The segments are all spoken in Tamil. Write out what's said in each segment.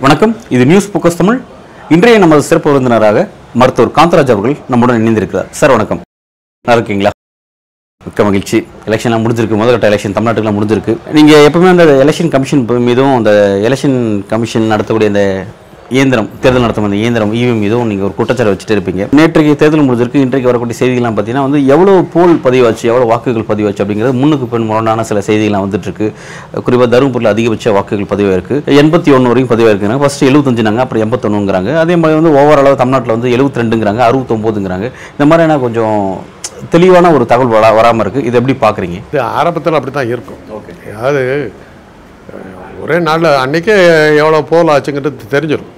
வணக்கம். இது நியூஸ் போக்கஸ் தமிழ். இன்றைய நமது சிறப்பு விருந்தினராக மருத்துவர் காந்தராஜ் அவர்கள் நம்முடன் இணைந்திருக்கிறார். சார் வணக்கம். நல்லா இருக்கீங்களா? மிக்க மகிழ்ச்சி. எலெக்ஷன்லாம் முடிஞ்சிருக்கு. முதல்கட்ட எலெக்ஷன் தமிழ்நாட்டுக்குலாம் முடிஞ்சிருக்கு. நீங்கள் எப்பவுமே அந்த எலெக்ஷன் கமிஷன் மீதும் அந்த எலெக்ஷன் கமிஷன் நடத்தக்கூடிய அந்த இயந்திரம் தேர்தல் நடத்தும் அந்த இயந்திரம் இவிஎம் மீதும் நீங்கள் ஒரு குற்றச்சாட்டு வச்சுட்டு இருப்பீங்க. நேற்றைக்கு தேர்தல் முடிஞ்சிருக்கு இன்றைக்கு வரக்கூடிய செய்திகள்லாம் பார்த்தீங்கன்னா வந்து எவ்வளோ போல் பதிவாச்சு எவ்வளோ வாக்குகள் பதிவாச்சு அப்படிங்கிறது முன்னுக்கு பின் முரணான சில செய்திகள்லாம் வந்துட்டு இருக்கு குறிப்பாக தருமபுரியில் அதிகபட்ச வாக்குகள் பதிவாயிருக்கு. எண்பத்தி ஒன்று வரைக்கும் பதிவாயிருக்குங்க. ஃபர்ஸ்ட் எழுபத்தஞ்சுனாங்க அப்புறம் எண்பத்தொன்னுங்கிறாங்க. அதே மாதிரி வந்து ஓவராலாக தமிழ்நாட்டில் வந்து எழுபத்தி ரெண்டுங்கிறாங்க அறுபத்தொம்போதுங்கிறாங்க இந்த மாதிரியான கொஞ்சம் தெளிவான ஒரு தகவல் வரா வராமல் இருக்குது இது எப்படி பார்க்குறீங்க? இது ஆரம்பத்தில் அப்படி தான் இருக்கும். ஓகே. அதாவது ஒரே நாளில் அன்றைக்கே எவ்வளோ போல் ஆச்சுங்கிறது தெரிஞ்சிடும்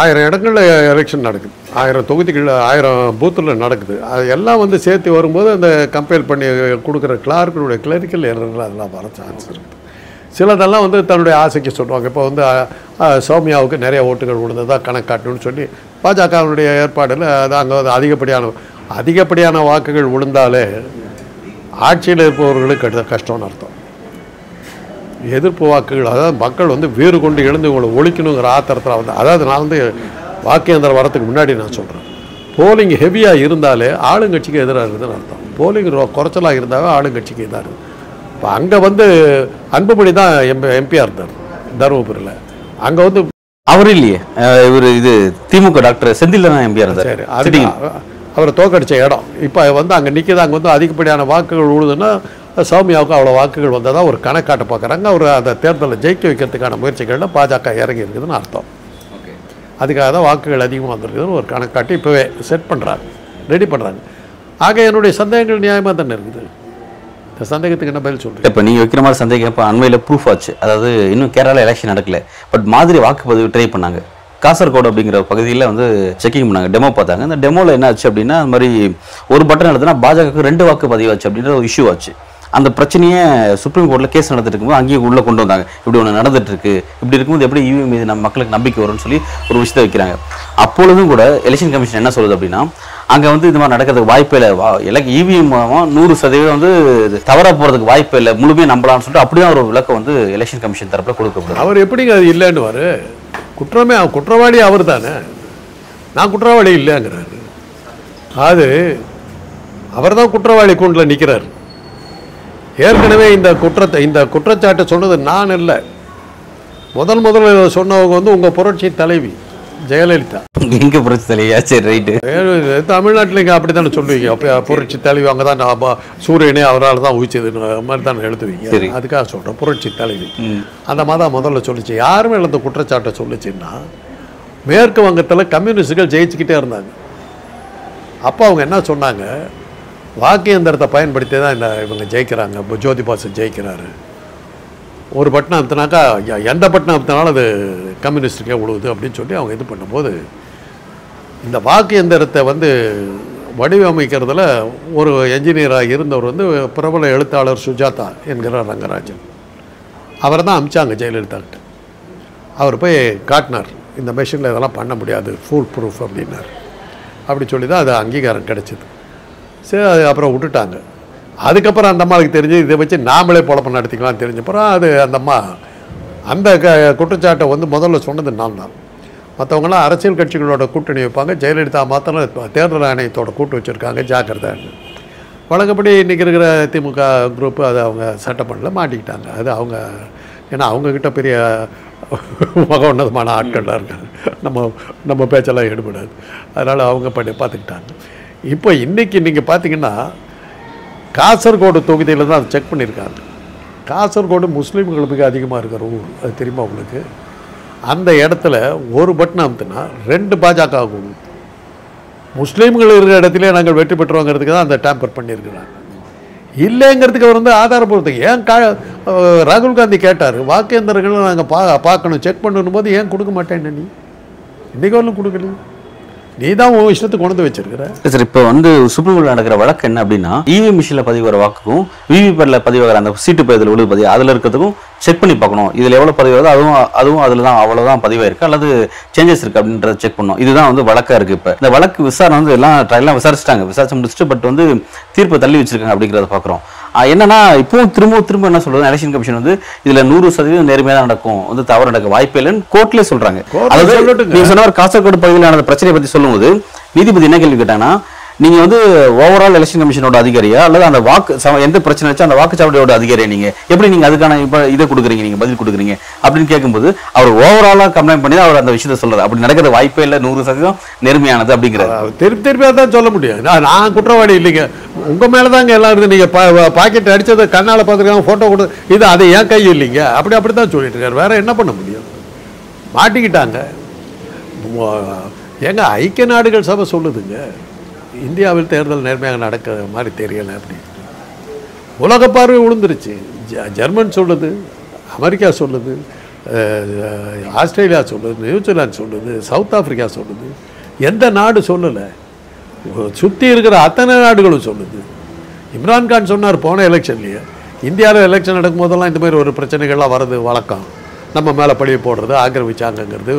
ஆயிரம் இடங்களில் எலெக்ஷன் நடக்குது. ஆயிரம் தொகுதிகள் ஆயிரம் பூத்தில் நடக்குது. அது எல்லாம் வந்து சேர்த்து வரும்போது அந்த கம்பேர் பண்ணி கொடுக்குற கிளார்க்கினுடைய கிளரிக்கல் எரர்கள் அதெல்லாம் வர சான்ஸ் இருக்குது சிலதெல்லாம் வந்து தன்னுடைய ஆசைக்கு சொல்லுவாங்க. இப்போ வந்து சௌமியாவுக்கு நிறைய ஓட்டுகள் விழுந்ததா கணக்காட்டணும்னு சொல்லி பாஜகவினுடைய ஏற்பாடில் அது அங்கே வந்து அதிகப்படியான அதிகப்படியான வாக்குகள் விழுந்தாலே ஆட்சியில் இருப்பவர்களுக்கு கஷ்டம்னு அர்த்தம். எதிர்ப்பு வாக்குகள் அதாவது மக்கள் வந்து வீறு கொண்டு எழுந்து உங்களை ஒழிக்கணுங்கிற ஆத்திரத்தில் வந்து அதாவது நான் வந்து வாக்கியந்திரம் வரத்துக்கு முன்னாடி நான் சொல்கிறேன் போலிங் ஹெவியாக இருந்தாலே ஆளுங்கட்சிக்கு எதிராக இருக்குதுன்னு அர்த்தம். போலிங் குறைச்சலாக இருந்தாவே ஆளுங்கட்சிக்கு இதாக இருக்குது இப்போ அங்கே வந்து அன்புமணி தான் எம் எம்பியாக இருந்தார் தருமபுரியில். அங்கே வந்து அவர் இல்லையே. இவர் இது திமுக டாக்டர் செந்தில் தான் எம்பியா இருந்தார். சரி அது அவரை தோக்கடிச்ச இடம். இப்போ வந்து அங்கே நிற்கிது அங்கே வந்து அதிகப்படியான வாக்குகள் உழுதுன்னா சௌமியாவுக்கு அவ்வளோ வாக்குகள் வந்ததா ஒரு கணக்காட்ட பார்க்குறாங்க. அவர் அந்த தேர்தலை ஜெயிக்க வைக்கிறதுக்கான முயற்சிகளில் பாஜக இறங்கி இருக்குதுன்னு அர்த்தம் அதுக்காக தான் வாக்குகள் அதிகமாக வந்திருக்குதுன்னு ஒரு கணக்காட்டி இப்போவே செட் பண்ணுறாங்க ரெடி பண்ணுறாங்க ஆக என்னுடைய சந்தேகங்கள் நியாயமாக தானே இருக்குது? இந்த சந்தேகத்துக்கு என்ன பதில் சொல்கிறீங்க இப்போ நீங்கள் வைக்கிற மாதிரி சந்தேகம் இப்போ அண்மையில் ப்ரூஃப் ஆச்சு. அதாவது இன்னும் கேரளா எலெக்ஷன் நடக்கல. பட் மாதிரி வாக்குப்பதிவு ட்ரை பண்ணாங்க. காசர்கோடு அப்படிங்கிற பகுதியில் வந்து செக்கிங் பண்ணாங்க. டெமோ பார்த்தாங்க. அந்த டெமோவில் என்ன ஆச்சு அப்படின்னா அந்த மாதிரி ஒரு பட்டன் எழுதுனா பாஜகவுக்கு ரெண்டு வாக்கு பதிவாச்சு அப்படின்ற ஒரு இஷ்யூ ஆச்சு. அந்த பிரச்சனையை சுப்ரீம் கோர்ட்டில் கேஸ் நடந்துட்டு இருக்கும்போது அங்கேயும் உள்ளே கொண்டு வந்தாங்க. இப்படி ஒன்று நடந்துட்டு இருக்கு இப்படி இருக்கும்போது எப்படி இவி மீது நம்ம மக்களுக்கு நம்பிக்கை வரும்னு சொல்லி ஒரு விஷயத்தை வைக்கிறாங்க. அப்பொழுதும் கூட எலெக்ஷன் கமிஷன் என்ன சொல்லுது அப்படின்னா அங்கே வந்து இது மாதிரி நடக்கிறதுக்கு வாய்ப்பே இல்லை. வா எலக் இவிஎம் மூலமாக நூறு சதவீதம் வந்து தவறாக போகிறதுக்கு வாய்ப்பே இல்லை. முழுமையாக நம்பலாம்னு சொல்லிட்டு அப்படியே ஒரு விளக்கம் வந்து எலெக்ஷன் கமிஷன் தரப்பில் கொடுக்கப்படுது. அவர் எப்படிங்க அது இல்லைன்னு குற்றமே குற்றவாளி அவர் தானே. நான் குற்றவாளி இல்லைங்கிறாரு அது அவர் தான் குற்றவாளி கூண்டில் நிற்கிறார் ஏற்கனவே இந்த குற்றத்தை இந்த குற்றச்சாட்டை சொன்னது நான் இல்லை. முதல் முதல்ல சொன்னவங்க வந்து உங்கள் புரட்சி தலைவி ஜெயலலிதா. எங்க புரட்சி தலையா சரி ரைட்டு தமிழ்நாட்டுல இங்கே அப்படி தானே சொல்லுவீங்க? அப்போ புரட்சி தலைவி அங்கே தான் நான் சூரியனே அவரால் தான் உயிச்சதுன்னு மாதிரி தானே எழுதுவீங்க? சரி. அதுக்காக சொல்கிறேன் புரட்சி தலைவி. அந்த மாதிரி தான் முதல்ல சொல்லுச்சு. யாருமே இந்த குற்றச்சாட்டை சொல்லுச்சுன்னா மேற்கு வங்கத்தில் கம்யூனிஸ்டுகள் ஜெயிச்சுக்கிட்டே இருந்தாங்க. அப்போ அவங்க என்ன சொன்னாங்க? வாக்கு எந்திரத்தை பயன்படுத்தி தான் இந்த இவங்க ஜெயிக்கிறாங்க. இப்போ ஜோதிபாசு ஜெயிக்கிறாரு. ஒரு பட்டணம் அமுத்தினாக்கா எந்த பட்டணம் அமுத்தினாலும் அது கம்யூனிஸ்டுக்கே உழுவுது அப்படின்னு சொல்லி அவங்க இது பண்ணும்போது இந்த வாக்கு எந்திரத்தை வந்து வடிவமைக்கிறதுல ஒரு என்ஜினியராக இருந்தவர் வந்து பிரபல எழுத்தாளர் சுஜாதா என்கிற ரங்கராஜன். அவரை தான் அமிச்சாங்க ஜெயலலிதாக்கிட்ட அவர் போய் காட்டினார் இந்த மிஷினில் இதெல்லாம் பண்ண முடியாது ஃபுல் ப்ரூஃப் அப்படின்னார். அப்படி சொல்லி தான் அது அங்கீகாரம் கிடைச்சிது. சரி அது அப்புறம் விட்டுட்டாங்க. அதுக்கப்புறம் அந்த அம்மாவுக்கு தெரிஞ்சு இதை வச்சு நாமளே பொழப்பு நடத்திக்கலாம் தெரிஞ்சப்பறம் அது அந்த அம்மா அந்த க குற்றச்சாட்டை வந்து முதல்ல சொன்னது நான் தான். மற்றவங்களாம் அரசியல் கட்சிகளோட கூட்டணி வைப்பாங்க ஜெயலலிதா மாத்திரம் தேர்தல் ஆணையத்தோட கூட்டு வச்சுருக்காங்க ஜாக்கிரதைன்னு வழக்கப்படி இன்றைக்கி இருக்கிற திமுக குரூப்பு அதை அவங்க சட்டை பண்ணல மாட்டிக்கிட்டாங்க. அது அவங்க ஏன்னா அவங்கக்கிட்ட பெரிய மக உன்னதமான ஆட்கள்லாம் இருக்காங்க. நம்ம நம்ம பேச்செல்லாம் ஈடுபடாது. அதனால் அவங்க பண்ணி பார்த்துக்கிட்டாங்க. இப்போ இன்றைக்கி நீங்கள் பார்த்தீங்கன்னா காசர்கோடு தொகுதியில் தான் அதை செக் பண்ணியிருக்காங்க. காசர்கோடு முஸ்லீம்கள் மிக அதிகமாக இருக்கிற ஊர் அது தெரியுமா உங்களுக்கு? அந்த இடத்துல ஒரு பட்டன் அமுத்துனா ரெண்டு பாஜக ஆகும். முஸ்லீம்கள் இருக்கிற இடத்துல நாங்கள் வெற்றி பெற்றோங்கிறதுக்கு தான் அந்த டேம்பர் பண்ணியிருக்கிறாங்க. இல்லைங்கிறதுக்கு அவர் வந்து ஆதாரப்பூர்வத்துக்கு ஏன் கா ராகுல் காந்தி கேட்டார் வாக்கேந்திரங்களை நாங்கள் பா பார்க்கணும் செக் பண்ணணும் போது ஏன் கொடுக்க மாட்டேன்னு நீ? இன்றைக்கு வரலும் கொடுக்கலையே. நீ தான் உன் இஷ்டத்துக்கு கொண்டு வச்சிருக்கிற. சார் இப்போ வந்து சுப்ரீம் கோர்ட்ல நடக்கிற வழக்கு என்ன அப்படின்னா இவி மிஷினில் பதிவாகிற வாக்குக்கும் விவிபேட்ல பதிவாகிற அந்த சீட்டு பதிவில் விழுது பதிவு அதில் இருக்கிறதுக்கும் செக் பண்ணி பார்க்கணும். இதில் எவ்வளோ பதிவு வருதோ அதுவும் அதுவும் அதில் தான் அவ்வளோதான் பதிவாயிருக்கு. அல்லது சேஞ்சஸ் இருக்கு அப்படின்றத செக் பண்ணணும். இதுதான் வந்து வழக்காக இருக்குது இப்போ. இந்த வழக்கு விசாரணை வந்து எல்லாம் ட்ரையெல்லாம் விசாரிச்சிட்டாங்க. விசாரிச்சு முடிச்சுட்டு பட் வந்து தீர்ப்பை தள்ளி வச்சிருக்காங்க அப்படிங்கிறத பார்க்குறோம் என்னன்னா இப்பவும் திரும்ப திரும்ப என்ன சொல்றது எலெக்ஷன் கமிஷன் வந்து இதுல நூறு சதவீதம் நேர்மையா தான் நடக்கும் வந்து தவறு நடக்க வாய்ப்பே இல்லைன்னு கோர்ட்லேயே சொல்றாங்க அதாவது. நீங்க சொன்ன காசர்கோடு பகுதியில் நடந்த பிரச்சனையை பத்தி சொல்லும்போது நீதிபதி என்ன கேள்வி கேட்டாங்கன்னா நீங்க வந்து ஓவரால் எலெக்ஷன் கமிஷனோட அதிகாரியா? அல்லது அந்த வாக்கு எந்த பிரச்சனை வச்சா அந்த வாக்குச்சாவடியோட அதிகாரியா நீங்க? எப்படி நீங்க அதுக்கான இப்ப இதை கொடுக்குறீங்க நீங்க பதில் கொடுக்குறீங்க? அப்படின்னு கேட்கும்போது அவர் ஓவராலா கம்ப்ளைண்ட் பண்ணி அவர் அந்த விஷயத்தை சொல்றாரு. அப்படி நடக்கிற வாய்ப்பே இல்லை நூறு சதவீதம் நேர்மையானது அப்படிங்கிறாரு. திருப்பி திருப்பி தான் சொல்ல முடியும். நான் நான் குற்றவாளி இல்லைங்க. உங்க மேலே தாங்க எல்லாம் இருந்து நீங்க பாக்கெட் அடிச்சதை கண்ணால பார்த்துருக்காங்க போட்டோ கொடு இது அது ஏன் கை இல்லைங்க. அப்படி அப்படி தான் சொல்லிட்டு இருக்காரு. வேற என்ன பண்ண முடியும்? மாட்டிக்கிட்டாங்க. ஏங்க ஐக்கிய நாடுகள் சபை சொல்லுதுங்க. இந்தியாவில் தேர்தல் நேர்மையாக நடக்கிற மாதிரி தெரியலை அப்படி. உலக பார்வை விழுந்துருச்சு ஜ- ஜெர்மன் சொல்லுது அமெரிக்கா சொல்லுது ஆஸ்திரேலியா சொல்லுது நியூசிலாந்து சொல்லுது சவுத் ஆஃப்ரிக்கா சொல்லுது. எந்த நாடு சொல்லலை. சுற்றி இருக்கிற அத்தனை நாடுகளும் சொல்லுது. இம்ரான்கான் சொன்னார் போன எலெக்ஷன்லேயே இந்தியாவில் எலெக்ஷன் நடக்கும் போதெல்லாம் இந்த மாதிரி ஒரு பிரச்சனைகள்லாம் வர்றது வழக்கம். நம்ம மேலே பழிய போடுறது ஆக்கிரமிச்சாங்கங்கிறது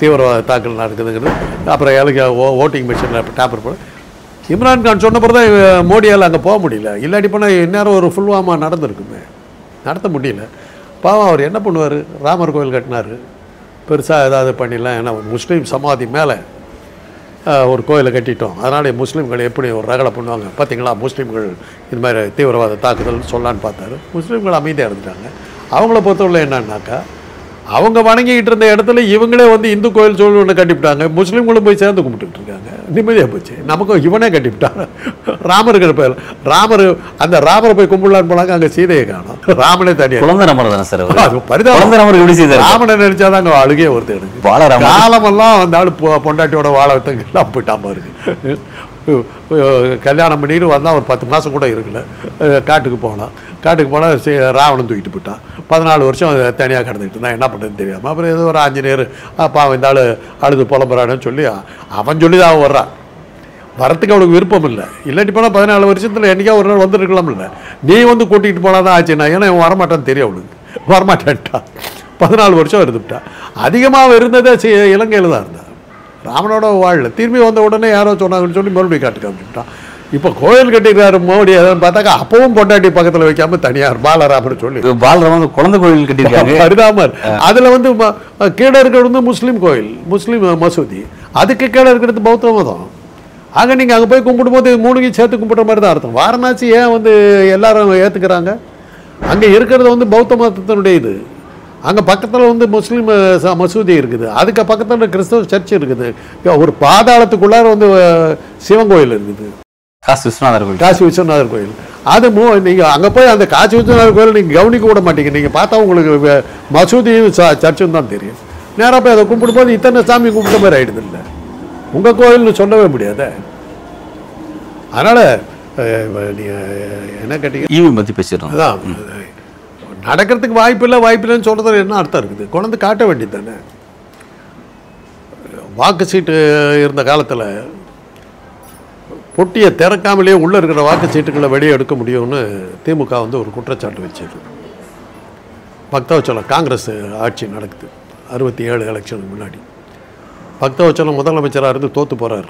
தீவிரவாத தாக்கல் நடக்குதுங்கிறது அப்புறம் எலெக்ஷ ஓட்டிங் மிஷினில் டேப்பர் போட. இம்ரான்கான் சொன்ன பிறகு தான் மோடியால் அங்கே போக முடியல. இல்லாட்டி போனால் இந்நேரம் ஒரு ஃபுல்வாமா நடந்திருக்குமே. நடத்த முடியல. பாவம் அவர் என்ன பண்ணுவார்? ராமர் கோயில் கட்டினார். பெருசாக ஏதாவது பண்ணிடலாம். ஏன்னா முஸ்லீம் சமாதி மேலே ஒரு கோயிலை கட்டிட்டோம். அதனால் முஸ்லீம்கள் எப்படி ஒரு ரகலை பண்ணுவாங்க? பார்த்தீங்களா முஸ்லீம்கள் இது மாதிரி தீவிரவாத தாக்குதல் சொல்லான்னு பார்த்தாரு. முஸ்லீம்கள் அமைதியாக இருந்துட்டாங்க. அவங்கள பொறுத்தவரை என்னன்னாக்கா அவங்க வணங்கிக்கிட்டு இருந்த இடத்துல இவங்களே வந்து இந்து கோயில் சொல்லி ஒன்று கட்டிவிட்டாங்க முஸ்லீம்களும் போய் சேர்ந்து கும்பிட்டுட்டு இருக்காங்க. நிம்மதியாக போச்சு. நமக்கும் இவனே கட்டிவிட்டான். ராமருக்கு பேர் ராமர் அந்த ராமரை போய் கும்பிடலான்னு போனாங்க அங்கே சீதையை காணும். ராமனே தனியாக குழந்தை நம்பர் தானே சார் அவரு? அது பரிதாபம். குழந்தை நம்பர் எப்படி செய்தாரு? ராமனை நினைச்சாதாங்க அழுகே வருது எனக்கு. பாலராமர் காலமெல்லாம் அந்த ஆள் பொண்டாட்டியோட வாழ வைத்தங்கெல்லாம் போயிட்டான் பாருங்க கல்யாணம் பண்ணிட்டு வந்தால் ஒரு பத்து மாதம் கூட இருக்கல. காட்டுக்கு போனான் காட்டுக்கு போனால் ராவணன் தூக்கிட்டு போயிட்டான். பதினாலு வருஷம் தனியாக கடந்துக்கிட்டு நான் என்ன பண்ணுறதுன்னு தெரியாமல் அப்புறம் ஏதோ ஒரு ஆஞ்சநேயர் பாவம் இந்த ஆள் அழுது புலம்புறான்னு சொல்லி அவன் சொல்லி தான் அவன் வர்றான் வரத்துக்கு அவளுக்கு விருப்பம் இல்லை. இல்லாட்டி போனால் பதினாலு வருஷத்தில் என்னைக்கா ஒரு நாள் வந்துருக்கலாம் இல்லை. நீ வந்து கூட்டிகிட்டு போனால் தான் ஆச்சுன்னா ஏன்னா இவன் வரமாட்டான்னு தெரியும் அவளுக்கு. வரமாட்டேன்ட்டான். பதினாலு வருஷம் இருந்துவிட்டான் அதிகமாக இருந்ததே இலங்கையில் தான் இருந்தான். ராமனோட வாழல திரும்பி வந்த உடனே யாரோ சொன்னாங்கன்னு சொல்லி மறுபடியும் காட்டு காமிச்சுட்டான் இப்போ கோயில் கட்டிக்கிறாரு மோடி அதான் பார்த்தாக்கா அப்பவும் பொண்டாட்டி பக்கத்தில் வைக்காம தனியார் பாலராமன் சொல்லி. பாலராமன் குழந்தை கோயில் கட்டியிருக்காங்க. பரிதாமர் அதுல வந்து கீழே இருக்கிறது வந்து முஸ்லீம் கோயில் முஸ்லீம் மசூதி. அதுக்கு கீழே இருக்கிறது பௌத்த மதம். ஆக நீங்க அங்க போய் கும்பிடும்போது மூணுக்கும் சேர்த்து கும்பிடுற மாதிரி தான் அர்த்தம். வாரணாசி ஏன் வந்து எல்லாரும் ஏத்துக்கிறாங்க? அங்க இருக்கிறது வந்து பௌத்த மதத்தினுடைய இது அங்க பக்கத்துல வந்து முஸ்லீம் மசூதி இருக்குது. அதுக்கு பக்கத்துல கிறிஸ்தவ சர்ச் இருக்குது. ஒரு பாதாளத்துக்குள்ளார வந்து சிவன் கோயில் இருக்குது. காசு விஸ்வநாதர் கோயில். காசி விஸ்வநாதர் கோயில். அது மூ நீங்கள் அங்கே போய் அந்த காசி விஸ்வநாதர் கோயில் நீங்கள் கவனிக்க விட மாட்டீங்க. நீங்கள் பார்த்தா உங்களுக்கு மசூதியும் ச- சர்ச்சும் தான் தெரியும். நேராக போய் அதை கும்பிடும்போது இத்தனை சாமி கும்பிட்ட மாதிரி ஆயிடுது இல்லை. உங்கள் கோயில்னு சொல்லவே முடியாதே. அதனால் என்ன கேட்டீங்க? ஈவி பத்தி பேசிடுறோம். அதான். நடக்கிறதுக்கு வாய்ப்பு இல்லை வாய்ப்பு இல்லைன்னு சொல்கிறது என்ன அர்த்தம் இருக்குது? கொண்டு காட்ட வேண்டியது தானே வாக்கு சீட்டு இருந்த காலத்தில் பொட்டியை திறக்காமலேயே உள்ளே இருக்கிற வாக்கு சீட்டுகளை வெளியே எடுக்க முடியும்னு திமுக வந்து ஒரு குற்றச்சாட்டு வச்சது பக்தவச்சலம் காங்கிரஸ் ஆட்சி நடக்குது. அறுபத்தி ஏழு எலெக்ஷனுக்கு முன்னாடி. பக்தவச்சலம் முதலமைச்சராக இருந்து தோற்று போகிறார்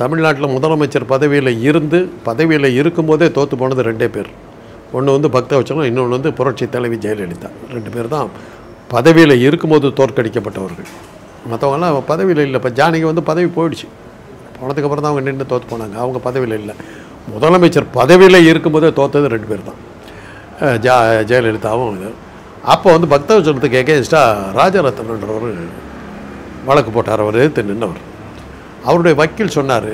தமிழ்நாட்டில் முதலமைச்சர் பதவியில் இருந்து பதவியில் இருக்கும்போதே தோற்று போனது ரெண்டே பேர். ஒன்று வந்து பக்தவச்சலம் இன்னொன்று வந்து புரட்சி தலைவி ஜெயலலிதா. ரெண்டு பேர் தான் பதவியில் இருக்கும்போது தோற்கடிக்கப்பட்டவர்கள். மற்றவங்கெல்லாம் பதவியில் இல்லை. இப்போ ஜானகி வந்து பதவி போயிடுச்சு. போனதுக்கப்புறம் தான் அவங்க நின்று தோற்று போனாங்க. அவங்க பதவியில் இல்லை. முதலமைச்சர் பதவியில் இருக்கும்போதே தோற்றது ரெண்டு பேர் தான். ஜா ஜெயலலிதாவும் இது. அப்போ வந்து பக்தவச்சலத்துக்கு எகேன்ஸ்டாக ராஜரத்னன்றவர் வழக்கு போட்டார் அவர் எதிர்த்து நின்றவர் அவருடைய வக்கீல் சொன்னார்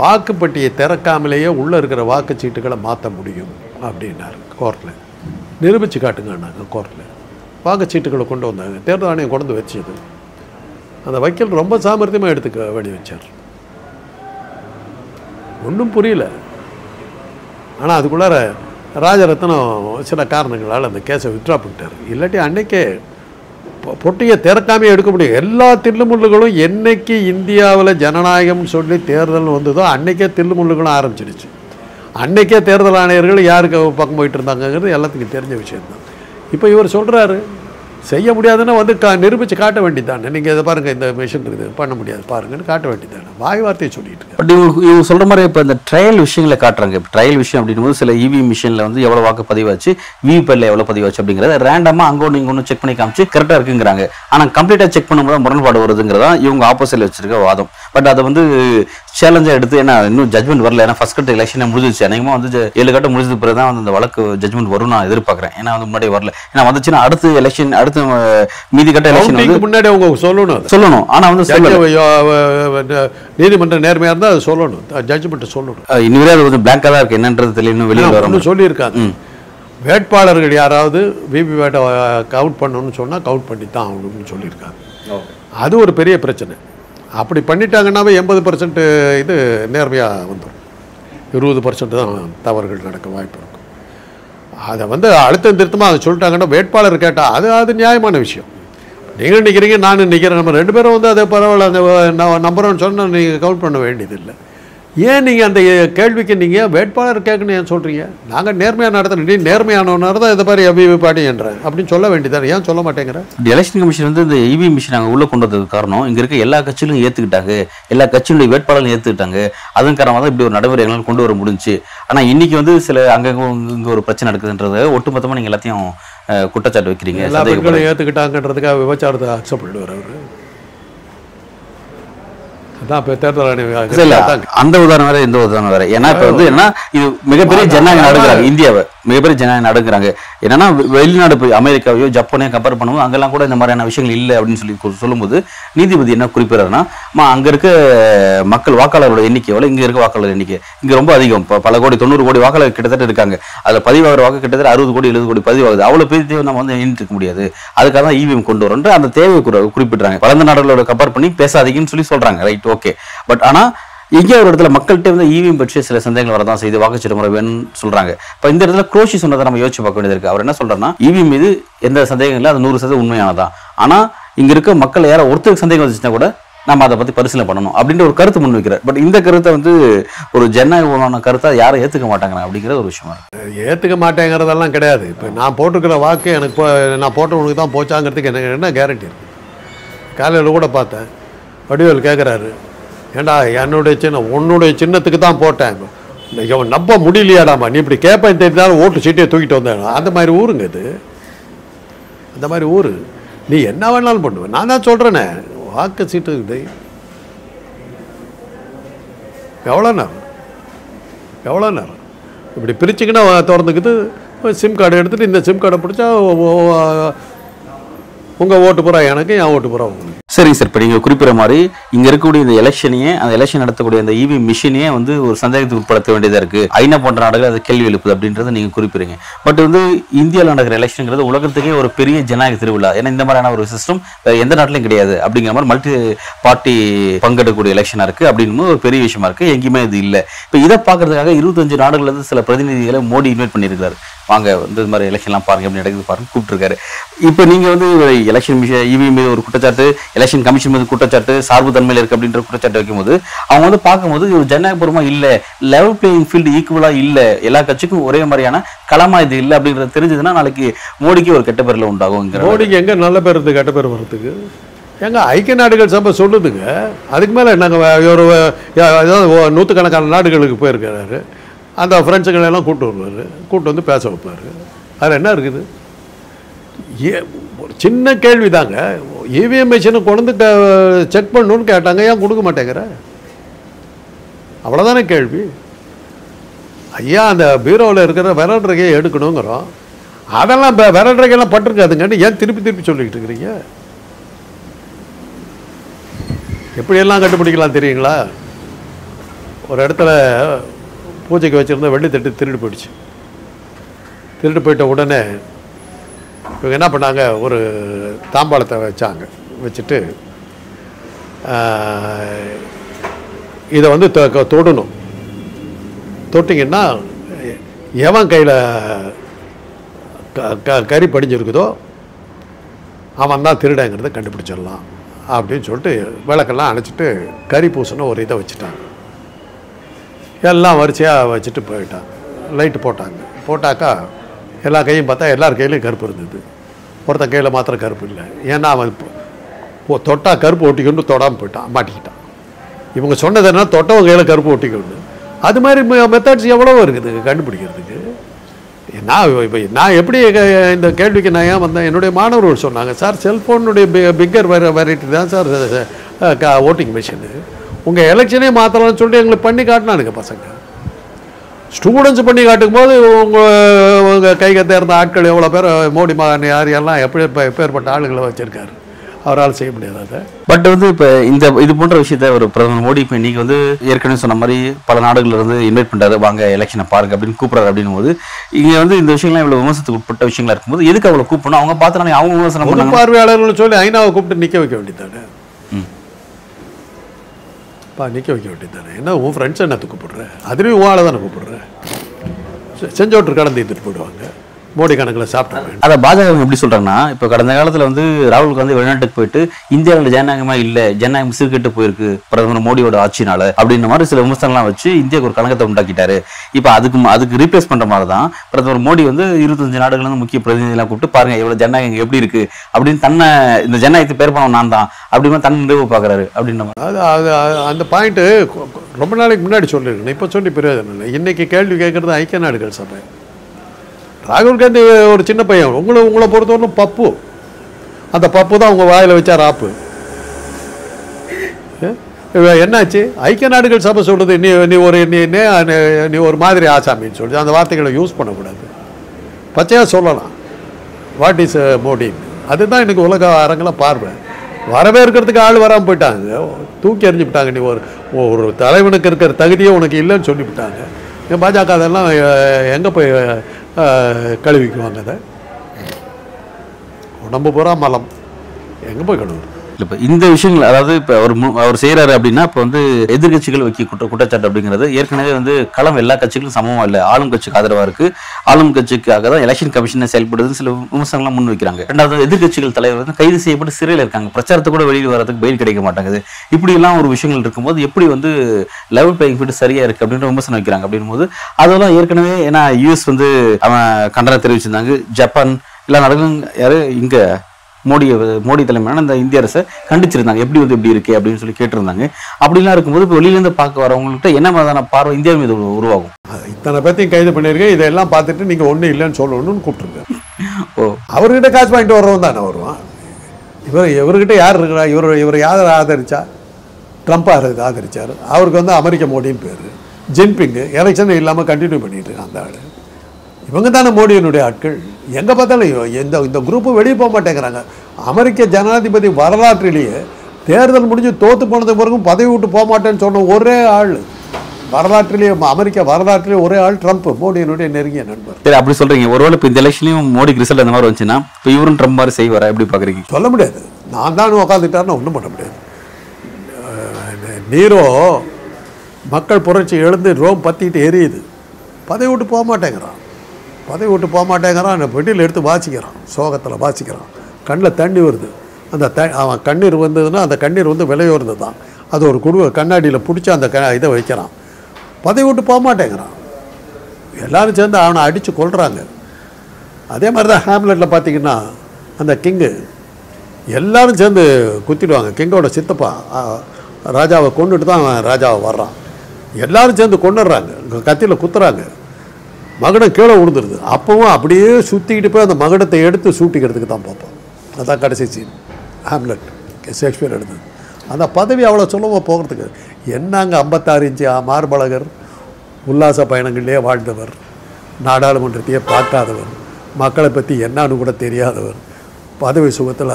வாக்குப்பட்டியை திறக்காமலேயே உள்ளே இருக்கிற வாக்குச்சீட்டுகளை மாற்ற முடியும். அப்படின்னார் கோர்ட்டில் நிரூபித்து காட்டுங்கன்னாங்க கோர்ட்டில் வாக்குச்சீட்டுகளை கொண்டு வந்தாங்க. தேர்தல் ஆணையம் கொண்டு வச்சது. அந்த வக்கீல் ரொம்ப சாமர்த்தியமாக எடுத்துக்க வேண்டி வச்சார். ஒன்றும் புரியல. ஆனால் அதுக்குள்ளார ராஜரத்னம் சில காரணங்களால் அந்த கேஸை வித்ட்ரா பண்ணிட்டார். இல்லாட்டி அன்னைக்கே பொட்டியை திறக்காம எடுக்க முடியும். எல்லா தில்லுமுள்ளுகளும் என்னைக்கு இந்தியாவில் ஜனநாயகம்னு சொல்லி தேர்தல் வந்ததோ அன்னைக்கே தில்லுமுள்ளுகளும் ஆரம்பிச்சிடுச்சு. அன்னைக்கே தேர்தல் ஆணையர்கள் யாருக்கு பக்கம் போயிட்டு இருந்தாங்கங்கிறது எல்லாத்துக்கும் தெரிஞ்ச விஷயம்தான். இப்போ இவர் சொல்கிறாரு செய்ய முடியாதுன்னா வந்து கா நிரூபித்து காட்ட வேண்டியதானே நீங்கள் இதை பாருங்கள் இந்த மிஷின் இது பண்ண முடியாது. பாருங்கன்னு காட்ட வேண்டியதானே வாய் வார்த்தையை சொல்லிட்டு பட் இவங்க இவங்க சொல்கிற மாதிரி இப்போ இந்த ட்ரையல் விஷயங்களை காட்டுறாங்க. இப்போ ட்ரையல் விஷயம் அப்படின்னும் சில இவி மிஷினில் வந்து எவ்வளோ வாக்கு பதிவாச்சு விபிஎல்ல எவ்வளோ பதிவாச்சு அப்படிங்கிறத ரேண்டமாக அங்கே ஒன்று இங்கே ஒன்று செக் பண்ணி காமிச்சு கரெக்டாக இருக்குங்கிறாங்க. ஆனால் கம்ப்ளீட்டாக செக் பண்ணும்போது முரண்பாடு வருதுங்கிறதா இவங்க ஆப்போசிட்ல வச்சிருக்க வாதம். பட் அதை வந்து சேலஞ்சாக எடுத்து ஏன்னா இன்னும் ஜட்மெண்ட் வரல. ஏன்னா ஃபஸ்ட் கட்ட எலெக்ஷன் முடிஞ்சிச்சு அநேகமாக வந்து ஏழு கட்டம் முடிஞ்சது பிறகு தான் வந்து அந்த வழக்கு ஜட்மெண்ட் வரும் நான் எதிர்பார்க்குறேன். ஏன்னா வந்து முன்னாடி வரல. ஏன்னா வந்துச்சுன்னா அடுத்து எலெக்ஷன் அடுத்து அஹ், மீதி கட்ட எலெக்ஷன் வந்து முன்னாடி அவங்க சொல்லணும் அதை. சொல்லணும். ஆனால் வந்து நீதிமன்றம் நேர்மையாக இருந்தால் அதை சொல்லணும். ஜட்ஜ்மெண்ட் சொல்லணும். இன்னும் அது வந்து பிளாங்காக தான் இருக்கு. என்னன்றது தெரியல இன்னும் வெளியில் வர ஒன்று சொல்லியிருக்காங்க வேட்பாளர்கள் யாராவது விபி வேட்டை கவுண்ட் பண்ணணும்னு சொன்னால் கவுண்ட் பண்ணி தான் ஆகணும்னு சொல்லியிருக்காங்க அது ஒரு பெரிய பிரச்சனை. அப்படி பண்ணிட்டாங்கன்னாவே எண்பது பர்சன்ட் இது நேர்மையாக வந்துடும் இருபது பர்சன்ட் தான் தவறுகள் நடக்க வாய்ப்பு அதை வந்து அழுத்தம் திருத்தமாக அதை சொல்லிட்டாங்கன்னா வேட்பாளர் கேட்டால் அது அது நியாயமான விஷயம். நீங்கள் நிற்கிறீங்க நான் நிற்கிறேன் நம்ம ரெண்டு பேரும் வந்து அதை பரவாயில்ல அந்த நம்புறோன்னு சொன்னால் நீங்கள் கவுண்ட் பண்ண வேண்டியதில்லை. ஏன் நீங்கள் அந்த கேள்விக்கு நீங்கள் வேட்பாளர் கேட்கணும் ஏன் சொல்கிறீங்க நாங்கள் நேர்மையாக நடத்துகிறோம் நீ நேர்மையானவனார் தான் இதை மாதிரி அபி பாடி என்றேன் அப்படின்னு சொல்ல வேண்டியதானே ஏன் சொல்ல மாட்டேங்கிற எலெக்ஷன் கமிஷன் வந்து இந்த இவி மிஷின் அங்கே உள்ள கொண்டு வந்ததுக்கு காரணம் இங்க இருக்க எல்லா கட்சிகளும் ஏத்துக்கிட்டாங்க. எல்லா கட்சிகளுடைய வேட்பாளர்களும் ஏத்துக்கிட்டாங்க. அதன் காரணமாக தான் இப்படி ஒரு நடைமுறை எங்களால் கொண்டு வர முடிஞ்சுச்சு ஆனா இன்னைக்கு வந்து சில அங்கங்க இங்க ஒரு பிரச்சனை நடக்குதுன்றத ஒட்டுமொத்தமா நீங்க எல்லாத்தையும் குற்றச்சாட்டு வைக்கிறீங்க. எல்லா ஏற்றுக்கிட்டாங்கன்றதுக்காக விபச்சாரத்தை அக்செப்ட் பண்ணிடுவார் அவர் அதான் இப்போ தேர்தல் இல்ல, இல்ல, ஆணையம் அந்த உதாரணம் வேற இந்த உதாரணம் வேற. ஏன்னா இப்ப வந்து என்ன இது மிகப்பெரிய ஜனநாயகம் நடக்குறாங்க இந்தியாவை மிகப்பெரிய ஜனநாயகம் நடக்குறாங்க என்னன்னா வெளிநாடு போய் அமெரிக்காவையோ ஜப்பானையோ கம்பேர் பண்ணும்போது அங்கெல்லாம் கூட இந்த மாதிரியான விஷயங்கள் இல்லை அப்படின்னு சொல்லி சொல்லும்போது நீதிபதி என்ன குறிப்பிடுறாருன்னா "அம்மா, அங்க இருக்க மக்கள் வாக்காளரோட எண்ணிக்கை எவ்வளவு? இங்க இருக்க வாக்காளர் எண்ணிக்கை இங்க ரொம்ப அதிகம். பல கோடி தொண்ணூறு கோடி வாக்காளர் கிட்டத்தட்ட இருக்காங்க. அதுல பதிவாகிற வாக்கு கிட்டத்தட்ட அறுபது கோடி எழுபது கோடி பதிவாகுது. அவ்வளவு பேர் நம்ம வந்து எண்ணிட்டு இருக்க முடியாது. அதுக்காக தான் இவிஎம் கொண்டு வரோன்ற அந்த குறி- குறிப்பிடுறாங்க. வளர்ந்த நாடுகளோட கம்பேர் பண்ணி பேசாதீங்கன்னு சொல்லி சொல்றாங்க. ரைட் ஓகே பட் ஆனால் இங்கே ஒரு இடத்துல மக்கள்கிட்ட வந்து ஈவிஎம் பற்றி சில சந்தேகங்கள் வரதான் செய்து வாக்குச்சீட்டு முறை வேணும்னு சொல்றாங்க. இப்போ இந்த இடத்துல குரோஷி சொன்னதை நம்ம யோசிச்சு பார்க்க வேண்டியது இருக்கு. அவர் என்ன சொல்றாருன்னா ஈவிஎம் மீது எந்த சந்தேகம் இல்லை அது நூறு சதவீதம் உண்மையானதான் ஆனால் இங்கே இருக்க மக்கள் யாரோ ஒருத்தருக்கு சந்தேகம் வந்துச்சுன்னா கூட நம்ம அதை பற்றி பரிசீலனை பண்ணணும் அப்படின்ற ஒரு கருத்து முன் வைக்கிறார். பட் இந்த கருத்தை வந்து ஒரு ஜனநாயகமான கருத்தை யாரும் ஏற்றுக்க மாட்டாங்க அப்படிங்கிற ஒரு விஷயமா ஏற்றுக்க மாட்டேங்கிறதெல்லாம் கிடையாது. இப்போ நான் போட்டிருக்கிற வாக்கு எனக்கு நான் போட்டவனுக்கு தான் போச்சாங்கிறதுக்கு எனக்கு என்ன கேரண்டி இருக்குது காலையில் கூட பார்த்தேன். வடிவேல் கேட்குறாரு ஏண்டா என்னுடைய சின்ன உன்னுடைய சின்னத்துக்கு தான் போட்டேன். இவன் நம்ப முடியலையாடாமா? நீ இப்படி கேட்பேன் தெரிஞ்சாலும் ஓட்டு சீட்டையை தூக்கிட்டு வந்தேன். அந்த மாதிரி ஊருங்க இது. அந்த மாதிரி ஊர். நீ என்ன வேணாலும் பண்ணுவேன் நான் தான் சொல்கிறேனே வாக்கு சீட்டு இது. எவ்வளோ நேரம்? எவ்வளோ நேரம்? இப்படி பிரிச்சுக்கினா திறந்துக்கிட்டு சிம் கார்டு எடுத்துகிட்டு இந்த சிம் கார்டை பிடிச்சா உங்கள் ஓட்டு புறா எனக்கு என் ஓட்டு புறா உங்களுக்கு சரிங்க சார் இப்போ நீங்கள் குறிப்பிட்ட மாதிரி இங்கே இருக்கக்கூடிய இந்த எலெக்ஷனையே அந்த எலெக்ஷன் நடத்தக்கூடிய அந்த இவி மிஷினையே வந்து ஒரு சந்தேகத்துக்கு உட்படுத்த வேண்டியதாக இருக்குது ஐநா போன்ற நாடுகள் அது கேள்வி எழுப்புது அப்படின்றத நீங்கள் குறிப்பிடுறீங்க பட் வந்து இந்தியாவில் நடக்கிற எலெக்ஷனுங்கிறது உலகத்துக்கே ஒரு பெரிய ஜனநாயக திருவிழா. ஏன்னா இந்த மாதிரியான ஒரு சிஸ்டம் எந்த நாட்டிலையும் கிடையாது. அப்படிங்கிற மாதிரி மல்டி பார்ட்டி பங்கெடுக்கக்கூடிய எலெக்ஷனாக இருக்குது அப்படின்னு ஒரு பெரிய விஷயமா இருக்குது எங்கேயுமே இது இல்லை. இப்போ இதை பார்க்கறதுக்காக இருபத்தஞ்சு நாடுகள்லேருந்து சில பிரதிநிதிகளை மோடி இன்வைட் பண்ணியிருக்காரு வாங்க வந்து இது மாதிரி எலெக்ஷன்லாம் பாருங்க அப்படின்னு நடக்குது பாருங்க கூப்பிட்டுருக்காரு. இப்போ நீங்கள் வந்து எலெக்ஷன் மிஷன் இவி மீது ஒரு குற்றச்சாட்டு எலெக்ஷன் கமிஷன் மீது குற்றச்சாட்டு சார்பு தன்மையில் இருக்கு அப்படின்ற குற்றச்சாட்டு வைக்கும்போது அவங்க வந்து பார்க்கும்போது ஒரு ஜனநாயகபூர்வமா இல்லை லெவல் பிளேயிங் ஃபீல்டு ஈக்குவலா இல்லை எல்லா கட்சிக்கும் ஒரே மாதிரியான களமா இது இல்லை அப்படின்றது தெரிஞ்சதுன்னா நாளைக்கு மோடிக்கு ஒரு கெட்ட பேரில் உண்டாகும் மோடிக்கு எங்கே நல்ல பேர் இருக்கு கெட்ட பேர் வர்றதுக்கு? எங்கே ஐக்கிய நாடுகள் சபை சொல்லுதுங்க. அதுக்கு மேலே நாங்கள் ஒரு ஏதாவது நூற்றுக்கணக்கான நாடுகளுக்கு போயிருக்கிறாரு. அந்த ஃப்ரெண்ட்ஸுங்களெல்லாம் கூப்பிட்டு வருவார். கூப்பிட்டு வந்து பேச வைப்பார். அதில் என்ன இருக்குது? ஏ ஒரு சின்ன கேள்வி தாங்க இவிஎம் மிஷினை கொண்டு செக் பண்ணணும்னு கேட்டாங்க. ஏன் கொடுக்க மாட்டேங்கிற? அவ்வளோதானே கேள்வி. ஐயா அந்த பீரோவில் இருக்கிற விரல்றையை எடுக்கணுங்கிறோம். அதெல்லாம் இப்போ விரல்றைகள்லாம் பட்டிருக்காதுங்கன்னு ஏன் திருப்பி திருப்பி சொல்லிக்கிட்டு இருக்கிறீங்க? எப்படியெல்லாம் கண்டுபிடிக்கலாம் தெரியுங்களா? ஒரு இடத்துல பூஜைக்கு வச்சுருந்த வெள்ளி தட்டு திருடு போயிடுச்சு. திருட்டு போயிட்ட உடனே இவங்க என்ன பண்ணாங்க? ஒரு தாம்பாளத்தை வச்சாங்க. வச்சுட்டு இதை வந்து தொ- தொடணும். தொட்டிங்கன்னா எவன் கையில் க க கறி படிஞ்சிருக்குதோ அவன் தான் திருடங்கிறத கண்டுபிடிச்சிடலாம் அப்படின்னு சொல்லிட்டு விளக்கெல்லாம் அணைச்சிட்டு கறி பூசணும் ஒரு இதை வச்சுட்டாங்க. எல்லாம் வரிசையாக வச்சுட்டு போயிட்டாங்க. லைட்டு போட்டாங்க. போட்டாக்கா எல்லா கையும் பார்த்தா எல்லார் கையிலையும் கருப்பு இருந்தது. ஒருத்தன் கையில் மாத்திரம் கருப்பு இல்லை. ஏன்னா அவன் இப்போ- தொட்டா கருப்பு ஒட்டிக்கொண்டு தொடாமல் போயிட்டான் மாட்டிக்கிட்டான். இவங்க சொன்னது என்ன தொட்டவங்க கையில் கருப்பு ஒட்டிக்கொண்டு. அது மாதிரி மெத்தட்ஸ் எவ்வளவோ இருக்குது கண்டுபிடிக்கிறதுக்கு. நான் இப்போ நான் எப்படி இந்த கேள்விக்கு நான் ஏன் வந்தேன்? என்னுடைய மாணவர்கள் சொன்னாங்க சார் செல்ஃபோனுடைய பிக்கர் வெரைட்டி தான் சார் ஓட்டிங் மிஷினு உங்கள் எலெக்ஷனே மாற்றலாம்னு சொல்லிட்டு எங்களுக்கு பண்ணி காட்டினானுங்க பசங்க. ஸ்டூடெண்ட்ஸ் பண்ணி காட்டும் போது உங்கள் உங்கள் கைக தேர்ந்த ஆட்கள் எவ்வளோ பேர் மோடி மகன் யார் எல்லாம் எப்படி இப்போ எப்பேற்பட்ட ஆளுகளை வச்சுருக்காரு. அவரால் செய்ய முடியாது அதை. பட் வந்து இப்போ இந்த இது போன்ற விஷயத்த ஒரு பிரதமர் மோடி இப்போ இன்னைக்கு வந்து ஏற்கனவே சொன்ன மாதிரி பல நாடுகள்ல இருந்து இன்வைட் பண்றாரு வாங்க எலெக்ஷனை பாருங்க அப்படின்னு கூப்பிடுறாரு அப்படின்னும் போது இங்க வந்து இந்த விஷயங்கள்லாம் இவ்வளவு விமர்சனத்துக்கு உட்பட்ட விஷயங்களா இருக்கும்போது எதுக்கு அவ்வளவு கூப்பிடணும்? அவங்க பார்த்து அவங்க விமர்சனம் பார்வையாளர்கள் சொல்லி ஐநாவை கூப்பிட்டு நிற்க வைக்க வேண்டியதானே அப்பா நிற்க வைக்க வேண்டியது தானே என்ன உன் ஃப்ரெண்ட்ஸ் என்ன கூப்பிடுற அதுலேயும் உன் ஆளை தானே கூப்பிடுற? செ- செஞ்சோட்டு கடந்து எடுத்துட்டு போயிடுவாங்க. மோடி கணக்கில் சாப்பிட்டு அதை பாஜக எப்படி சொல்றாங்கன்னா இப்போ கடந்த காலத்துல வந்து ராகுல் காந்தி வெளிநாட்டுக்கு போயிட்டு இந்தியாவில் ஜனநாயகமா இல்ல ஜனநாயகம் சீர்கெட்டு போயிருக்கு பிரதமர் மோடியோட ஆட்சினால அப்படின்ற மாதிரி சில விமர்சனம்லாம் வச்சு இந்தியாவுக்கு ஒரு கலங்கத்தை உண்டாக்கிட்டாரு. இப்போ அதுக்கு அதுக்கு ரீப்ளேஸ் பண்ற மாதிரி தான் பிரதமர் மோடி வந்து இருபத்தஞ்சு நாடுகள் வந்து முக்கிய பிரதிநிதிலாம் கூப்பிட்டு பாருங்க எவ்வளவு ஜனநாயகம் எப்படி இருக்கு? அப்படின்னு தன்னை இந்த ஜனநாயகத்தை பேர் பண்ண நான் தான் அப்படின்னு தன்னை நிறைவு பார்க்கறாரு அப்படின்ற மாதிரி. அது அந்த பாயிண்ட்டு ரொம்ப நாளைக்கு முன்னாடி சொல்லியிருக்கணும் இப்போ சொல்லி பிரயோஜனம் இல்லை இன்னைக்கு கேள்வி கேட்குறது ஐக்கிய நாடுகள் சபை. ராகுல் காந்தி ஒரு சின்ன பையன். உங்களை உங்களை பொறுத்தவரைக்கும் பப்பு. அந்த பப்பு தான் உங்கள் வாயில் வச்சா ராப்பு. என்னாச்சு? ஐக்கிய நாடுகள் சபை சொல்கிறது நீ நீ ஒரு நீ நீ- ஒரு மாதிரி ஆசாமின்னு சொல்லி அந்த வார்த்தைகளை யூஸ் பண்ணக்கூடாது. பச்சையாக சொல்லலாம். வாட் இஸ் மோடி அதுதான் எனக்கு உலக அரங்கில் பார்வை. வரவேற்கிறதுக்கு ஆள் வராமல் போயிட்டாங்க. தூக்கி எறிஞ்சுவிட்டாங்க நீ ஒரு ஒரு தலைவனுக்கு இருக்கிற தகுதியே உனக்கு இல்லைன்னு சொல்லிவிட்டாங்க. இந்த பாஜக அதெல்லாம் எங்கே போய் கழுவிக்குவாங்க அதை உடம்பு பூரா மலம். எங்கே போய் கழுவுறது? இப்ப இந்த விஷயங்கள் அதாவது இப்ப அவர் மு- அவர் செய்யறாரு அப்படின்னா இப்ப வந்து எதிர்க்கட்சிகள் வைக்க குற்ற குற்றச்சாட்டு அப்படிங்கிறது ஏற்கனவே வந்து களம் எல்லா கட்சிகளும் சமமா இல்லை. ஆளும் கட்சிக்கு ஆதரவா இருக்கு. ஆளும் கட்சிக்காக தான் எலெக்ஷன் கமிஷன் செயல்படுதுன்னு சில விமர்சனங்கள்லாம் முன் வைக்கிறாங்க. ரெண்டாவது எதிர்க்கட்சிகள் தலைவர் வந்து கைது செய்யப்பட்டு சிறையில் இருக்காங்க. பிரச்சாரத்தை கூட வெளியில் வரதுக்கு பெயில் கிடைக்க மாட்டேங்குது. இப்படி எல்லாம் ஒரு விஷயங்கள் இருக்கும்போது எப்படி வந்து லெவல் பிளேயிங் ஃபீல்டு சரியா இருக்கு அப்படின்ற விமர்சனம் வைக்கிறாங்க அப்படின்னும் போது அதெல்லாம் ஏற்கனவே ஏன்னா யூஎஸ் வந்து அவன் கண்டனம் தெரிவிச்சிருந்தாங்க. ஜப்பான் எல்லா நாடுகளும் யாரு? இங்கே மோடி மோடி தலைமையான இந்த இந்திய அரசை கண்டிச்சிருந்தாங்க. எப்படி வந்து இப்படி இருக்கு அப்படின்னு சொல்லி கேட்டிருந்தாங்க. அப்படிலாம் இருக்கும்போது இப்போ வெளியிலேருந்து பார்க்க வரவங்கள்ட்ட என்ன மாதிரியான பார்வை இந்தியா மீது உருவாகும்? இத்தனை பேர்த்தையும் கைது பண்ணியிருக்கேன். இதெல்லாம் பார்த்துட்டு நீங்கள் ஒன்றும் இல்லைன்னு சொல்லணும்னு கூப்பிட்டுருங்க ஓ. அவர்கிட்ட காசு வாங்கிட்டு வர்றவன் தானே வருவான். இவர் இவர்கிட்ட யார் இருக்கிறா? இவர் இவர் யார் ஆதரிச்சா? ட்ரம்ப் ஆதரி ஆதரிச்சார். அவருக்கு வந்து அமெரிக்க மோடின்னு பேர். ஜின்பிங்கு எலெக்ஷன் இல்லாமல் கண்டினியூ பண்ணிட்டு இருக்கான் அந்த ஆள். இவங்க தானே மோடியினுடைய ஆட்கள்? எங்கே பார்த்தாலும் இவ- இந்த இந்த குரூப்பு வெளியே போக மாட்டேங்கிறாங்க. அமெரிக்க ஜனாதிபதி வரலாற்றிலேயே தேர்தல் முடிஞ்சு தோத்து போனதுக்கு பிறகும் பதவி விட்டு போக மாட்டேன்னு சொன்ன ஒரே ஆள். வரலாற்றிலேயே அமெரிக்க வரலாற்றிலேயே ஒரே ஆள் ட்ரம்ப் மோடியினுடைய நெருங்கிய நண்பர். சரி அப்படி சொல்றீங்க. ஒருவேளை இப்போ இந்த எலெக்ஷன்லையும் மோடிக்கு ரிசல்ட் அந்த மாதிரி வந்துச்சுன்னா இப்போ இவரும் ட்ரம்ப் மாதிரி செய்வாரா? எப்படி பார்க்குறீங்க சொல்ல முடியாது. நான் தான் உட்காந்துட்டாருன்னு ஒன்றும் பண்ண முடியாது. நீரோ மக்கள் புரட்சி எழுந்து ரோம் பற்றிக்கிட்டு எரியுது. பதவி விட்டு போக மாட்டேங்கிறான். பதவி விட்டு போக மாட்டேங்கிறான் அந்த பெட்டியில் எடுத்து வாசிக்கிறான் சோகத்தில் வாசிக்கிறான். கண்ணில் தண்ணி வருது. அந்த த அவன் கண்ணீர் வந்ததுன்னா அந்த கண்ணீர் வந்து விலையுறது தான் அது ஒரு குடும்ப கண்ணாடியில் பிடிச்சி அந்த க இதை வைக்கிறான். பதவி விட்டு போக மாட்டேங்கிறான் எல்லாரும் சேர்ந்து அவனை அடித்து கொள்கிறாங்க அதே மாதிரி தான் ஹேம்லெட்டில் பார்த்தீங்கன்னா அந்த கிங்கு எல்லோரும் சேர்ந்து குத்திடுவாங்க. கிங்கோட சித்தப்பா ராஜாவை கொண்டுட்டு தான் அவன் ராஜாவை வர்றான். எல்லோரும் சேர்ந்து கொண்டுடுறாங்க கத்தியில் குத்துறாங்க. மகடம் கீழே விழுந்துருது. அப்பவும் அப்படியே சுற்றிக்கிட்டு போய் அந்த மகடத்தை எடுத்து சூட்டிக்கிறதுக்கு தான் பார்ப்போம். அதான் கடைசி சீன் ஹாம்லெட் ஷேக்ஸ்பியர் எடுத்தது. அந்த பதவி அவ்வளோ சுலபமாக போகிறதுக்கு என்னங்க ஐம்பத்தாறு இன்ச்சு மார்பழகர்? உல்லாச பயணங்களிலே வாழ்ந்தவர். நாடாளுமன்றத்தையே பார்க்காதவர். மக்களை பற்றி என்னன்னு கூட தெரியாதவர். பதவி சுகத்தில்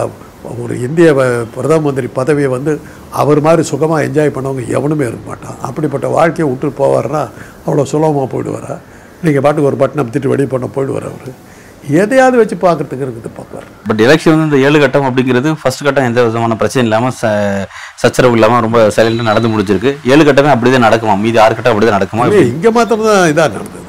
ஒரு இந்திய பிரதம மந்திரி பதவியை வந்து அவர் மாதிரி சுகமாக என்ஜாய் பண்ணவங்க எவனுமே இருக்க மாட்டான். அப்படிப்பட்ட வாழ்க்கையை விட்டு போவார்னா அவ்வளோ சுலபமாக போயிடுவாரா? நீங்கள் பாட்டுக்கு ஒரு பட்டணம் திட்டு வெளியே பண்ண போயிடுவார் அவர். எதையாவது வச்சு பார்க்கறதுக்கு இருக்குது பார்ப்பார் பட் எலெக்ஷன் வந்து இந்த ஏழு கட்டம் அப்படிங்கிறது ஃபர்ஸ்ட் கட்டம் எந்த விதமான பிரச்சனை இல்லாமல் ச சச்சரவு இல்லாமல் ரொம்ப சைலண்டாக நடந்து முடிஞ்சிருக்கு. ஏழு கட்டமே அப்படிதான் நடக்குமா? மீதி ஆறு கட்டம் அப்படிதான் நடக்குமா? இல்லை இங்கே மாத்திரம் தான் இதாக நடந்தது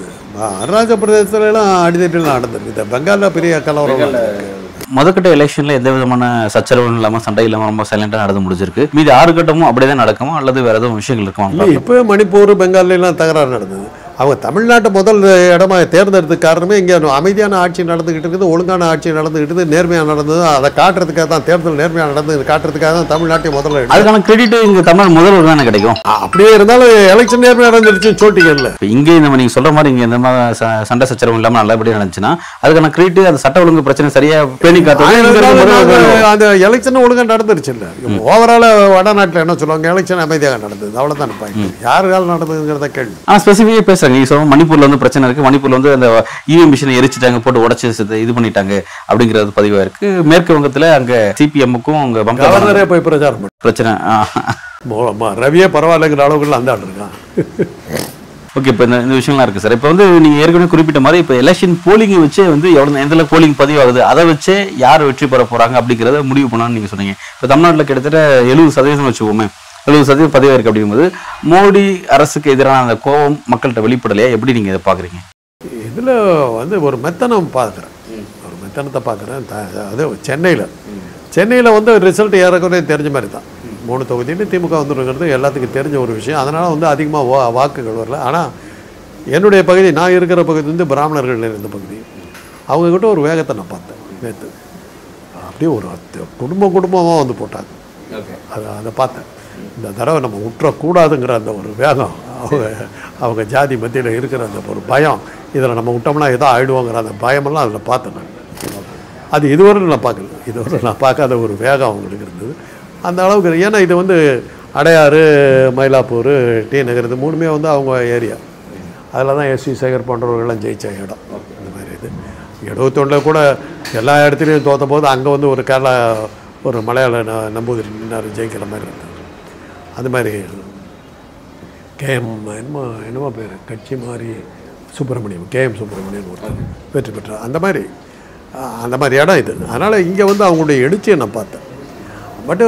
அருணாச்சல பிரதேசத்துலலாம் அடிதட்டிலாம் நடந்தது. இந்த பெங்காலில் பெரிய கலவரம் நடந்திருக்கு. முதற்கட்ட எலெக்ஷன்ல எந்த விதமான சச்சரவும் இல்லாம சண்டை இல்லாம ரொம்ப சைலண்டா நடந்து முடிஞ்சிருக்கு. மீதி ஆறு கட்டமும் அப்படியே தான் நடக்குமா? அல்லது வேற எதுவும் விஷயங்கள் இருக்குமா? இல்லை இப்போ மணிப்பூர் பெங்கால்ல எல்லாம் தகராறு நடந்தது. அவங்க தமிழ்நாட்டை முதல் இடமா தேர்ந்தெடுத்ததுக்கு காரணமே இங்கே அமைதியான ஆட்சி நடந்துகிட்டு இருக்குது ஒழுங்கான ஆட்சி நடந்துகிட்டு இருக்குது நேர்மையாக நடந்தது. அதை காட்டுறதுக்காக தான் தேர்தல் நேர்மையாக நடந்தது. காட்டுறதுக்காக தான் தமிழ்நாட்டை முதல்ல. அதுக்கான கிரெடிட் இங்க தமிழ் முதல்வர் தானே கிடைக்கும்? அப்படியே இருந்தாலும் எலெக்ஷன் நேர்மையாக நடந்துருச்சுன்னு சொல்லிட்டீங்கல்ல இங்கே இந்த நீங்க சொல்ற மாதிரி இங்க இந்த மாதிரி சண்டை சச்சரவு இல்லாம நல்லபடியா நடந்துச்சுன்னா அதுக்கான கிரெடிட் அந்த சட்ட ஒழுங்கு பிரச்சனை சரியா பேணி நாங்க அந்த எலெக்ஷன் ஒழுங்கா நடந்துருச்சு இல்ல ஓவரால வடநாட்டுல என்ன சொல்லுவாங்க? எலெக்ஷன் அமைதியாக நடந்தது. அவ்வளவுதான் பாயிண்ட் யாருக்கால நடந்ததுங்கிறத கேள்வி ஆனா ஸ்பெசிஃபிக்கா பேசுறாங்க நீங்க சொல்ல மணிப்பூர்ல வந்து பிரச்சனை இருக்கு. மணிப்பூர்ல வந்து அந்த இவிஎம் மிஷினை எரிச்சிட்டாங்க போட்டு உடச்சு இது பண்ணிட்டாங்க அப்படிங்கிறது பதிவா இருக்கு. மேற்கு வங்கத்துல அங்க சிபிஎம்முக்கும் அங்க கவர்னரே போய் பிரச்சாரம் பிரச்சனை. ரவியே பரவாயில்லைங்கிற அளவுக்குள்ள அந்த ஆள் இருக்கான். ஓகே இப்போ இந்த இந்த விஷயம்லாம் இருக்கு சார் இப்போ வந்து நீங்க ஏற்கனவே குறிப்பிட்ட மாதிரி இப்போ எலெக்ஷன் போலிங்கை வச்சே வந்து எவ்வளவு எந்த போலிங் பதிவாகுது அதை வச்சே யார் வெற்றி பெற போறாங்க அப்படிங்கிறத முடிவு பண்ணலாம்னு நீங்க சொன்னீங்க. இப்போ தமிழ்நாட்டில் கிட்டத்தட்ட எழுபது சதவீதம் வச்சுக்கோமே. எழுபது சதவீதம் பதிவாக இருக்கு அப்படிங்கும்போது மோடி அரசுக்கு எதிரான அந்த கோபம் மக்கள்கிட்ட வெளிப்படலையா? எப்படி நீங்க இதை பாக்குறீங்க இதுல வந்து ஒரு மெத்தனம் பார்க்குறேன். ஒரு மெத்தனத்தை பார்க்குறேன். அது சென்னையில். சென்னையில் வந்து ரிசல்ட் ஏறக்குறைய தெரிஞ்ச மாதிரி தான். மூணு தொகுதின்னு திமுக வந்துருங்கிறது எல்லாத்துக்கும் தெரிஞ்ச ஒரு விஷயம். அதனால் வந்து அதிகமாக வா வாக்குகள் வரல. ஆனால் என்னுடைய பகுதி நான் இருக்கிற பகுதி வந்து பிராமணர்கள் இருந்த பகுதி. அவங்கக்கிட்ட ஒரு வேகத்தை நான் பார்த்தேன். நேற்று. அப்படியே ஒரு அத்து- குடும்பம் குடும்பமாக வந்து போட்டாங்க. அதை அதை பார்த்தேன். இந்த தடவை நம்ம விட்டுறக்கூடாதுங்கிற அந்த ஒரு வேகம் அவங்க அவங்க ஜாதி மத்தியில் இருக்கிற அந்த ஒரு பயம் இதில் நம்ம விட்டோம்னா ஏதோ ஆயிடுவோங்கிற அந்த பயமெல்லாம் அதில் பார்த்தேன் நான். அது இதுவரை நான் பார்க்கல. இதுவரை நான் பார்க்காத ஒரு வேகம் அவங்களுக்கு இருந்தது. அந்த அளவுக்கு ஏன்னா இது வந்து அடையாறு மயிலாப்பூர் டி நகர் இது மூணுமே வந்து அவங்க ஏரியா. அதில் தான் எஸ்வி சேகர் போன்றவர்கள்லாம் ஜெயிச்ச இடம். இந்த மாதிரி இது. எழுபத்தொன்னில் கூட எல்லா இடத்துலையும் தோற்ற போது அங்கே வந்து ஒரு கேரளா ஒரு மலையாள ந- நம்பூதிரி ஜெயிக்கிற மாதிரி இருந்தது. அது மாதிரி கேஎம் என்னமோ என்னமோ பேர் கட்சி மாதிரி சுப்பிரமணியம் கேஎம் சுப்பிரமணியன் ஒருத்தர் வெற்றி பெற்றார். அந்த மாதிரி அந்த மாதிரி இடம் இது. அதனால் இங்கே வந்து அவங்களுடைய எழுச்சியை நான் பார்த்தேன். பட்டு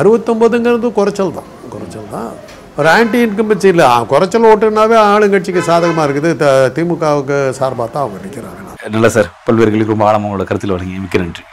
அறுபத்தொம்போதுங்கிறது குறைச்சல் தான். குறைச்சல் தான். ஒரு ஆன்டி இன்கம்பன்சி இல்லை. குறைச்சல் ஓட்டுனாவே ஆளுங்கட்சிக்கு சாதகமாக இருக்குது. த திமுகவுக்கு சார்பாக தான் அவங்க நிற்கிறாங்க நல்ல சார். பல்வேறு ரொம்ப ஆழமாக உங்களோட கருத்தில் வரீங்க மிக்க நன்றி.